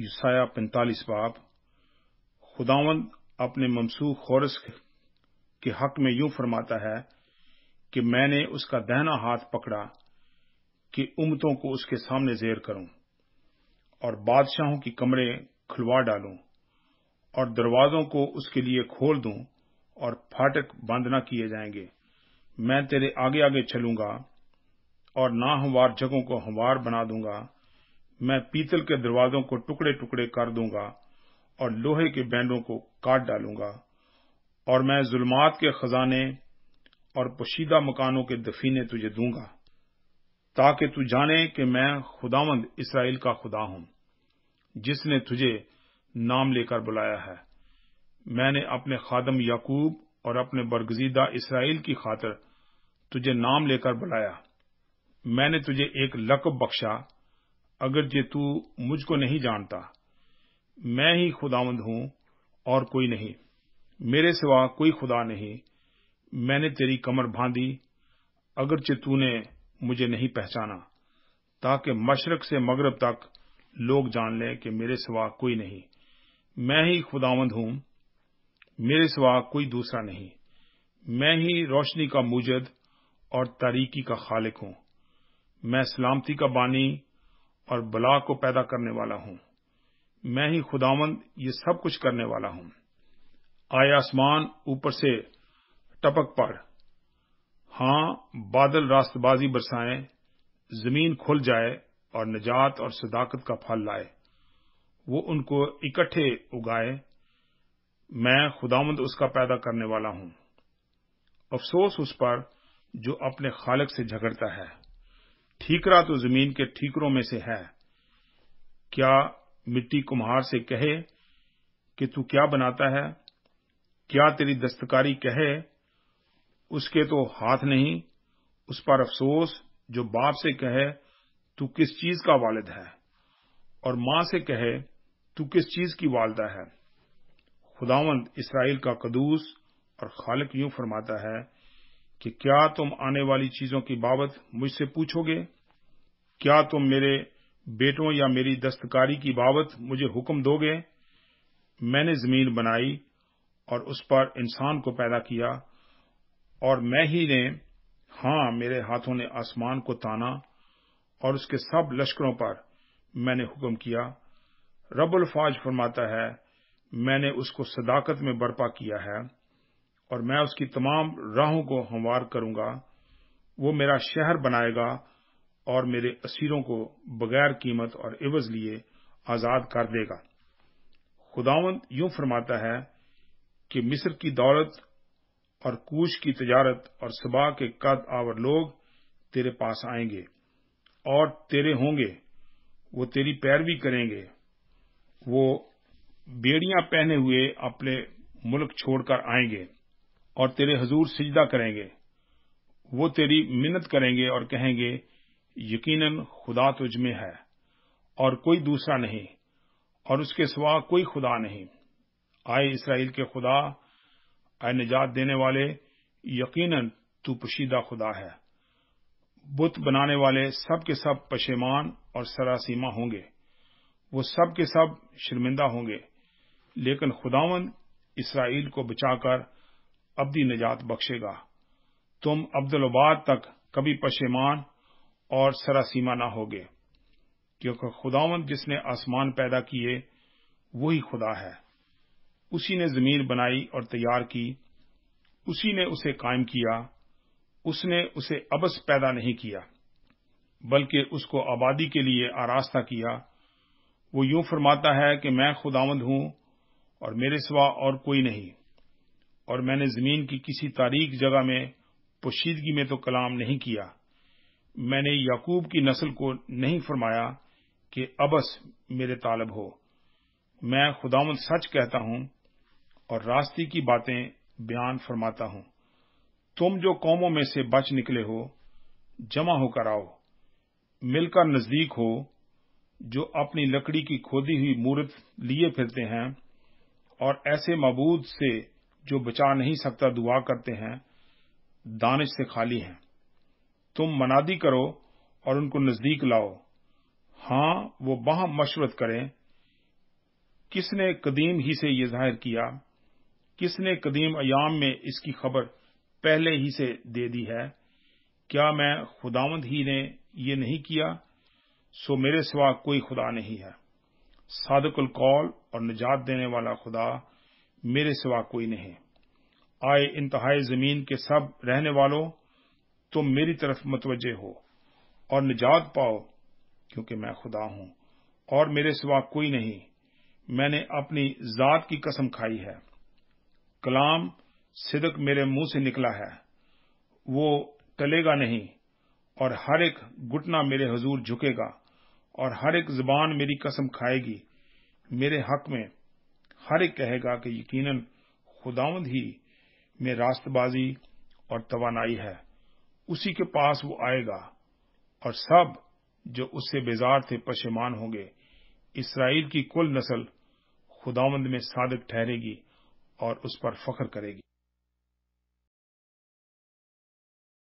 یسایہ پینتالیس باب، خداوند اپنے ممسوخ خورس کے حق میں یوں فرماتا ہے کہ میں نے اس کا دہنا ہاتھ پکڑا کہ امتوں کو اس کے سامنے زیر کروں اور بادشاہوں کی کمرے کھلوا ڈالوں اور دروازوں کو اس کے لیے کھول دوں اور پھاٹک بند نہ کیے جائیں گے۔ میں تیرے آگے آگے چلوں گا اور ناہموار جگہوں کو ہموار بنا دوں گا۔ میں پیتل کے دروازوں کو ٹکڑے ٹکڑے کر دوں گا اور لوہے کے بینڈوں کو کاٹ ڈالوں گا اور میں ظلمات کے خزانے اور پوشیدہ مکانوں کے دفینے تجھے دوں گا تاکہ تو جانے کہ میں خداوند اسرائیل کا خدا ہوں، جس نے تجھے نام لے کر بلایا ہے۔ میں نے اپنے خادم یعقوب اور اپنے برگزیدہ اسرائیل کی خاطر تجھے نام لے کر بلایا۔ میں نے تجھے ایک لقب بخشا۔ اگرچہ تو مجھ کو نہیں جانتا، میں ہی خداوند ہوں اور کوئی نہیں۔ میرے سوا کوئی خدا نہیں۔ میں نے تیری کمر باندھی، اگرچہ تو نے مجھے نہیں پہچانا، تاکہ مشرق سے مغرب تک لوگ جان لیں کہ میرے سوا کوئی نہیں۔ میں ہی خداوند ہوں، میرے سوا کوئی دوسرا نہیں۔ میں ہی روشنی کا موجد اور تاریکی کا خالق ہوں۔ میں سلامتی کا بانی اور بلا کو پیدا کرنے والا ہوں۔ میں ہی خداوند یہ سب کچھ کرنے والا ہوں۔ آئے آسمان اوپر سے ٹپک پڑ۔ ہاں بادل راست بازی برسائیں، زمین کھل جائے اور نجات اور صداقت کا پھل لائے۔ وہ ان کو اکٹھے اگائے۔ میں خداوند اس کا پیدا کرنے والا ہوں۔ افسوس اس پر جو اپنے خالق سے جھگڑتا ہے۔ ٹھیکرا تو زمین کے ٹھیکروں میں سے ہے۔ کیا مٹی کمہار سے کہے کہ تو کیا بناتا ہے؟ کیا تیری دستکاری کہے؟ اس کے تو ہاتھ نہیں، اس پر افسوس، جو باپ سے کہے، تو کس چیز کا والد ہے؟ اور ماں سے کہے، تو کس چیز کی والدہ ہے؟ خداوند اسرائیل کا قدوس اور خالق یوں فرماتا ہے کہ کیا تم آنے والی چیزوں کی بابت مجھ سے پوچھو گے؟ کیا تم میرے بیٹوں یا میری دستکاری کی بابت مجھے حکم دو گے؟ میں نے زمین بنائی اور اس پر انسان کو پیدا کیا اور میں ہی نے ہاں میرے ہاتھوں نے آسمان کو تانا اور اس کے سب لشکروں پر میں نے حکم کیا۔ رب الفاظ فرماتا ہے، میں نے اس کو صداقت میں برپا کیا ہے اور میں اس کی تمام راہوں کو ہموار کروں گا۔ وہ میرا شہر بنائے گا اور میرے اسیروں کو بغیر قیمت اور عوض لیے آزاد کر دے گا۔ خداوند یوں فرماتا ہے کہ مصر کی دولت اور کوش کی تجارت اور سبا کے قد آور لوگ تیرے پاس آئیں گے اور تیرے ہوں گے، وہ تیری پیروی کریں گے۔ وہ بیڑیاں پہنے ہوئے اپنے ملک چھوڑ کر آئیں گے اور تیرے حضور سجدہ کریں گے۔ وہ تیری منت کریں گے اور کہیں گے یقیناً خدا تجھ میں ہے اور کوئی دوسرا نہیں اور اس کے سوا کوئی خدا نہیں۔ آئے اسرائیل کے خدا، اے نجات دینے والے، یقیناً تو پشیدہ خدا ہے۔ بت بنانے والے سب کے سب پشیمان اور سراسیما ہوں گے۔ وہ سب کے سب شرمندہ ہوں گے۔ لیکن خداون اسرائیل کو بچا کر ابدی نجات بخشے گا۔ تم عبد الباد تک کبھی پشیمان اور سراسیما نہ ہوگے، کیونکہ خداون جس نے آسمان پیدا کیے، وہی خدا ہے۔ اسی نے زمین بنائی اور تیار کی، اسی نے اسے قائم کیا، اس نے اسے ابس پیدا نہیں کیا، بلکہ اس کو آبادی کے لیے آراستہ کیا۔ وہ یوں فرماتا ہے کہ میں خداوند ہوں اور میرے سوا اور کوئی نہیں، اور میں نے زمین کی کسی تاریخ جگہ میں، پوشیدگی میں تو کلام نہیں کیا۔ میں نے یعقوب کی نسل کو نہیں فرمایا کہ ابس میرے طالب ہو۔ میں خداوند سچ کہتا ہوں اور راستی کی باتیں بیان فرماتا ہوں۔ تم جو قوموں میں سے بچ نکلے ہو، جمع ہو کر آؤ۔ مل کر نزدیک ہو، جو اپنی لکڑی کی کھودی ہوئی مورت لیے پھرتے ہیں اور ایسے مبود سے جو بچا نہیں سکتا دعا کرتے ہیں، دانش سے خالی ہیں۔ تم منادی کرو اور ان کو نزدیک لاؤ۔ ہاں وہ باہم مشورت کریں۔ کس نے قدیم ہی سے یہ ظاہر کیا؟ کس نے قدیم ایام میں اس کی خبر پہلے ہی سے دے دی ہے؟ کیا میں خداوند ہی نے یہ نہیں کیا؟ سو میرے سوا کوئی خدا نہیں ہے۔ صادق القول اور نجات دینے والا خدا میرے سوا کوئی نہیں۔ آئے انتہائی زمین کے سب رہنے والوں تم میری طرف متوجہ ہو اور نجات پاؤ، کیونکہ میں خدا ہوں۔ اور میرے سوا کوئی نہیں۔ میں نے اپنی ذات کی قسم کھائی ہے۔ کلام صدق میرے منہ سے نکلا ہے۔ وہ ٹلے گا نہیں اور ہر ایک گٹنا میرے حضور جھکے گا اور ہر ایک زبان میری قسم کھائے گی۔ میرے حق میں ہر ایک کہے گا کہ یقیناً خداوند ہی میں راست بازی اور توانائی ہے۔ اسی کے پاس وہ آئے گا۔ اور سب جو اس سے بیزار تھے، پشیمان ہوں گے۔ اسرائیل کی کل نسل خداوند میں صادق ٹھہرے گی اور اس پر فخر کرے گی۔